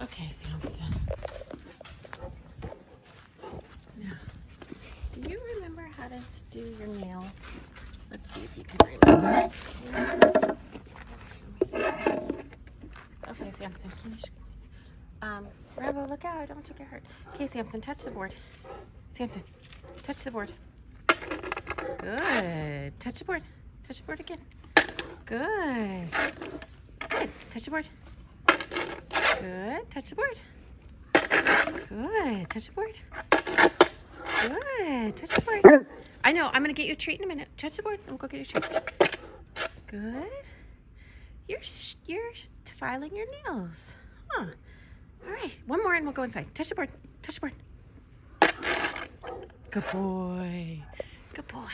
Okay, Samson. Now, do you remember how to do your nails? Let's see if you can remember. Okay, Samson, can you? Um, Rambo, look out! I don't want you to get hurt. Okay, Samson, touch the board. Samson, touch the board. Good. Touch the board. Touch the board again. Good. Good. Touch the board. Good. Touch the board. Good. Touch the board. Good. Touch the board. I know. I'm going to get you a treat in a minute. Touch the board and we'll go get you a treat. Good. You're, you're filing your nails. Huh. All right. One more and we'll go inside. Touch the board. Touch the board. Good boy. Good boy.